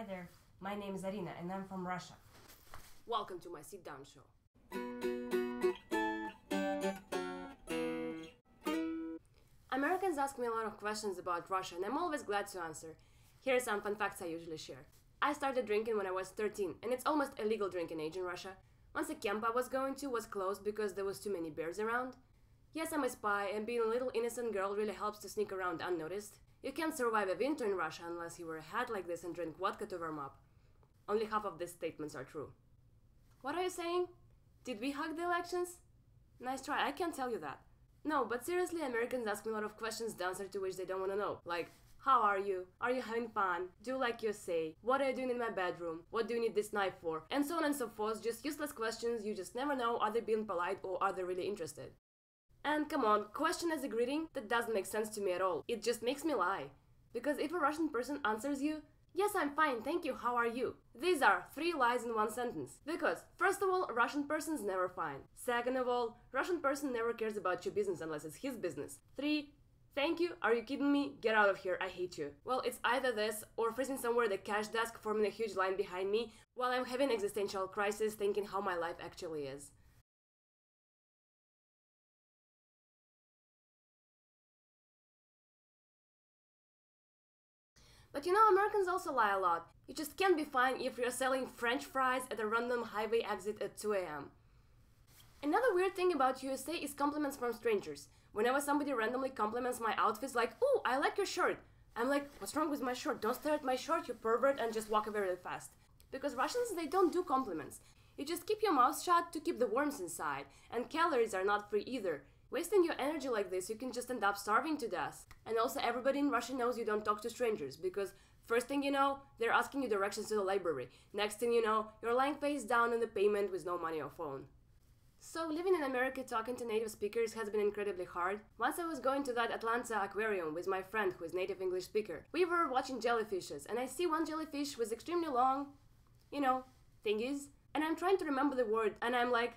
Hi there, my name is Arina and I'm from Russia. Welcome to my sit down show. Americans ask me a lot of questions about Russia and I'm always glad to answer. Here are some fun facts I usually share. I started drinking when I was 13 and it's almost illegal drinking age in Russia. Once a camp I was going to was closed because there was too many bears around. Yes, I'm a spy and being a little innocent girl really helps to sneak around unnoticed. You can't survive a winter in Russia unless you wear a hat like this and drink vodka to warm up. Only half of these statements are true. What are you saying? Did we hug the elections? Nice try, I can't tell you that. No, but seriously, Americans ask me a lot of questions the answer to which they don't want to know. Like, how are you? Are you having fun? Do you like your say? What are you doing in my bedroom? What do you need this knife for? And so on and so forth. Just useless questions you just never know are they being polite or are they really interested. And come on, question as a greeting? That doesn't make sense to me at all. It just makes me lie. Because if a Russian person answers you, Yes, I'm fine, thank you, how are you? These are three lies in one sentence. Because, first of all, a Russian person's never fine. Second of all, Russian person never cares about your business unless it's his business. Three, Thank you? Are you kidding me? Get out of here, I hate you. Well, it's either this, or freezing somewhere at the cash desk forming a huge line behind me while I'm having existential crisis thinking how my life actually is. But you know, Americans also lie a lot. You just can't be fine if you're selling french fries at a random highway exit at 2 am. Another weird thing about USA is compliments from strangers. Whenever somebody randomly compliments my outfits, like, oh, I like your shirt, I'm like, what's wrong with my shirt? Don't stare at my shirt, you pervert, and just walk away really fast. Because Russians, they don't do compliments. You just keep your mouth shut to keep the worms inside, and calories are not free either. Wasting your energy like this, you can just end up starving to death. And also, everybody in Russia knows you don't talk to strangers because first thing you know, they're asking you directions to the library. Next thing you know, you're lying face down on the pavement with no money or phone. So, living in America talking to native speakers has been incredibly hard. Once I was going to that Atlanta aquarium with my friend who is native English speaker. We were watching jellyfishes, and I see one jellyfish with extremely long, you know, thingies, and I'm trying to remember the word, and I'm like,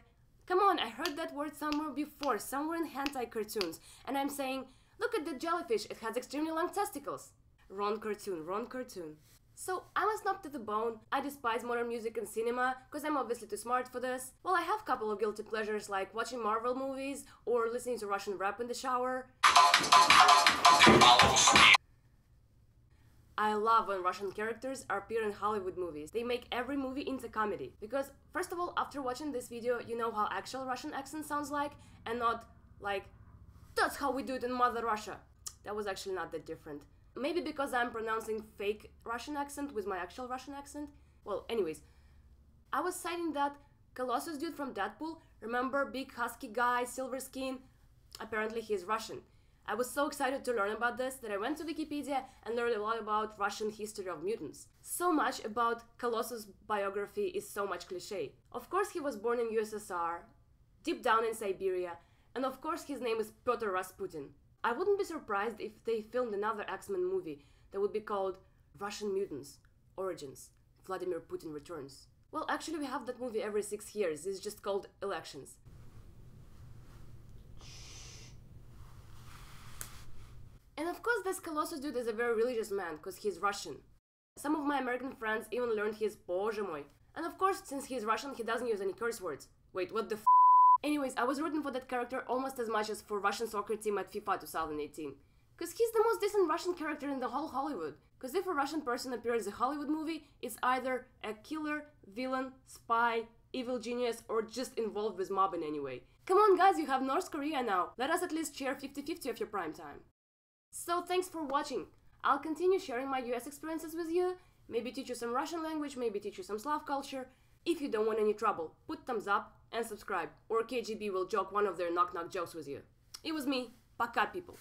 Come on, I heard that word somewhere before, somewhere in hentai cartoons, and I'm saying, look at the jellyfish, it has extremely long testicles. Wrong cartoon, wrong cartoon. So, I was knocked to the bone. I despise modern music and cinema, because I'm obviously too smart for this. Well, I have a couple of guilty pleasures like watching Marvel movies or listening to Russian rap in the shower. I love when Russian characters are appear in Hollywood movies. They make every movie into comedy. Because, first of all, after watching this video, you know how actual Russian accent sounds like, and not like, that's how we do it in Mother Russia. That was actually not that different. Maybe because I'm pronouncing fake Russian accent with my actual Russian accent. Well, anyways, I was citing that Colossus dude from Deadpool, remember big husky guy, silver skin? Apparently he's Russian. I was so excited to learn about this that I went to Wikipedia and learned a lot about Russian history of mutants. So much about Colossus' biography is so much cliche. Of course he was born in USSR, deep down in Siberia, and of course his name is Pyotr Rasputin. I wouldn't be surprised if they filmed another X-Men movie that would be called Russian Mutants Origins Vladimir Putin Returns. Well, actually we have that movie every 6 years. It's just called Elections. And of course, this Colossus dude is a very religious man, because he's Russian. Some of my American friends even learned his Боже мой. And of course, since he's Russian, he doesn't use any curse words. Wait, what the f? Anyways, I was rooting for that character almost as much as for Russian soccer team at FIFA 2018. Cause he's the most decent Russian character in the whole Hollywood. Cause if a Russian person appears in a Hollywood movie, it's either a killer, villain, spy, evil genius, or just involved with mob in any way. Come on guys, you have North Korea now. Let us at least share 50-50 of your prime time. So thanks for watching. I'll continue sharing my US experiences with you, maybe teach you some Russian language, maybe teach you some Slav culture. If you don't want any trouble, put thumbs up and subscribe, or KGB will joke one of their knock knock jokes with you. It was me, Пока people.